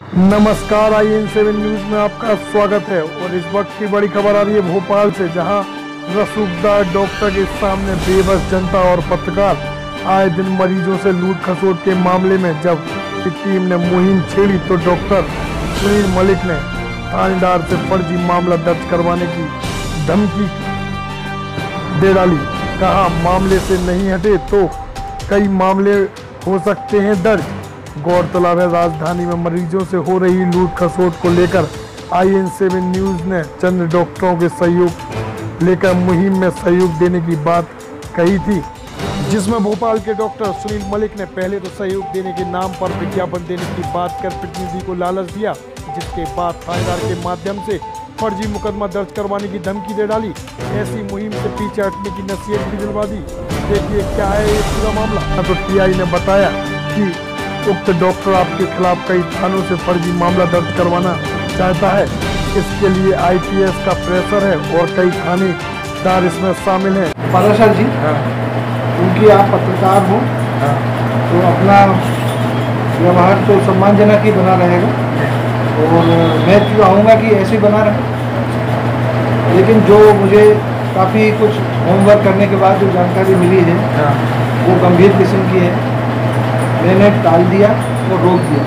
नमस्कार I N seven news में आपका स्वागत है। और इस वक्त की बड़ी खबर आ रही है भोपाल से, जहाँ रसूखदार डॉक्टर के सामने बेबस जनता और पत्रकार आए दिन मरीजों से लूट खसोट के मामले में जब टीम ने मुहिम छेड़ी तो डॉक्टर सुनील मलिक ने थानेदार से फर्जी मामला दर्ज करवाने की धमकी दे डाली। कहा, मामले से नहीं हटे तो कई मामले हो सकते हैं, दर्ज गौरतलब है, राजधानी में मरीजों से हो रही लूट खसोट को लेकर आई एन सेवन न्यूज़ ने चंद डॉक्टरों के सहयोग लेकर मुहिम में सहयोग देने की बात कही थी, जिसमें भोपाल के डॉक्टर सुनील मलिक ने पहले तो सहयोग देने के नाम पर विज्ञापन देने की बात कर प्रतिनिधि को लालच दिया, जिसके बाद थानेदार के माध्यम से फर्जी मुकदमा दर्ज करवाने की धमकी दे डाली। ऐसी मुहिम से पीछे हटने की नसीहत भी दिलवा दी। देखिए क्या है ये पूरा मामला। तो टीआई ने बताया कि उक्त डॉक्टर आपके खिलाफ कई थानों से फर्जी मामला दर्ज करवाना चाहता है। इसके लिए आईपीएस का प्रेशर है और कई थानेदार इसमें शामिल हैं। पाराशर जी उनकी आप पत्रकार हो तो अपना व्यवहार तो सम्मानजनक ही बना रहेगा। और मैं चाहूँगा कि ऐसे ही बना रहे। लेकिन जो मुझे काफ़ी कुछ होमवर्क करने के बाद जो जानकारी मिली है। वो गंभीर किस्म की है। मैंने टाल दिया और रोक दिया।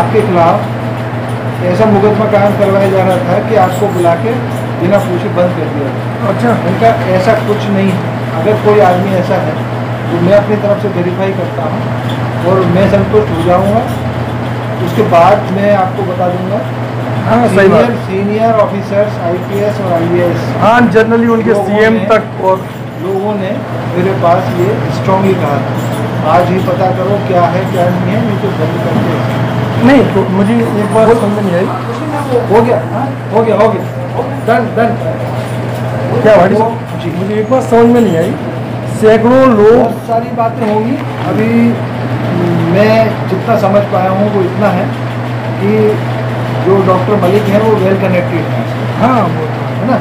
आपके खिलाफ ऐसा मुकदमा कायम करवाया जा रहा था कि आपको बुला के बिना पूछे बंद कर दिया अच्छा। उनका ऐसा कुछ नहीं है। अगर कोई आदमी ऐसा है तो मैं अपनी तरफ़ से वेरीफाई करता हूँ और मैं संतुष्ट हो जाऊँगा। उसके बाद मैं आपको बता दूँगा हाँ सही बात। सीनियर सीनियर ऑफिसर्स आईपीएस और आईएएस हाँ जनरली उनके सीएम तक और लोगों ने मेरे पास ये स्ट्रांगली कहा था। आज ही पता करो क्या है क्या नहीं है नहीं तो बंद करते हैं। नहीं तो मुझे एक बात समझ में नहीं आई। हो गया हाँ? हो गया हो गया। डन डन क्या भाई जी मुझे एक बार समझ में नहीं आई। सैकड़ों लोग सारी बातें होंगी। अभी मैं जितना समझ पाया हूँ वो इतना है कि जो डॉक्टर मलिक हैं वो वेल कनेक्टेड हैं। हाँ वो तो है। ना?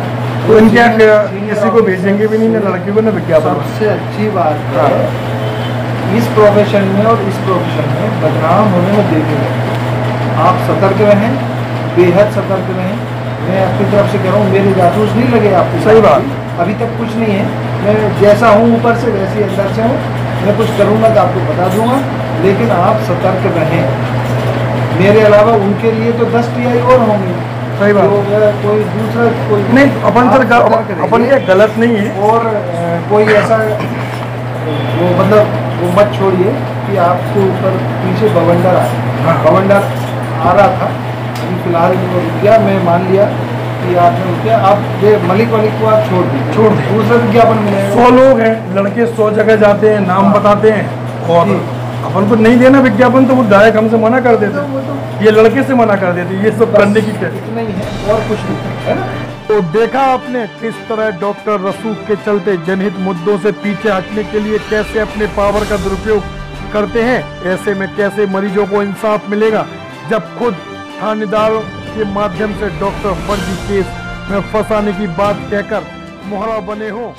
तो इनके किसी को भेजेंगे भी नहीं ना लड़की को ना विज्ञापन सबसे अच्छी बात है। इस प्रोफेशन में और इस प्रोफेशन में बदनाम होने में देखे रहे आप सतर्क रहें बेहद सतर्क रहें। मैं अपनी तरफ़ से कह रहा हूँ मेरे जासूस नहीं लगे आपको सही बात। अभी तक कुछ नहीं है। मैं जैसा हूँ ऊपर से वैसे अंदर से हूँ। मैं कुछ करूँगा तो आपको बता दूँगा लेकिन आप सतर्क रहें। मेरे अलावा उनके लिए तो दस टी और होंगे। सही बात। कोई दूसरा कोई नहीं अपन सर अपन। क्या गलत नहीं है। और कोई ऐसा वो मतलब वो मत छोड़िए कि आपके ऊपर पीछे बवंडर आए हाँ। बवंडर आ रहा था। अभी फ़िलहाल वो रुक गया मैं मान लिया कि आपने रुक गया। आप ये मलिक वलिक को आप छोड़ दीजिए। छोड़ दीजिए। दूसरा विज्ञापन मिलेगा सौ लोग हैं लड़के सौ जगह जाते हैं नाम हाँ। बताते हैं। और अपन को नहीं देना विज्ञापन तो वो डायरेक्ट हमसे मना कर तो देते तो ये लड़के से मना कर देते ये सब करने की क्या इतना ही है और कुछ नहीं है ना? तो देखा आपने किस तरह डॉक्टर रसूख के चलते जनहित मुद्दों से पीछे हटने के लिए कैसे अपने पावर का दुरुपयोग करते हैं? ऐसे में कैसे मरीजों को इंसाफ मिलेगा जब खुद थानेदारों के माध्यम से डॉक्टर फर्जी केस में फंसाने की बात कहकर मोहरा बने हों?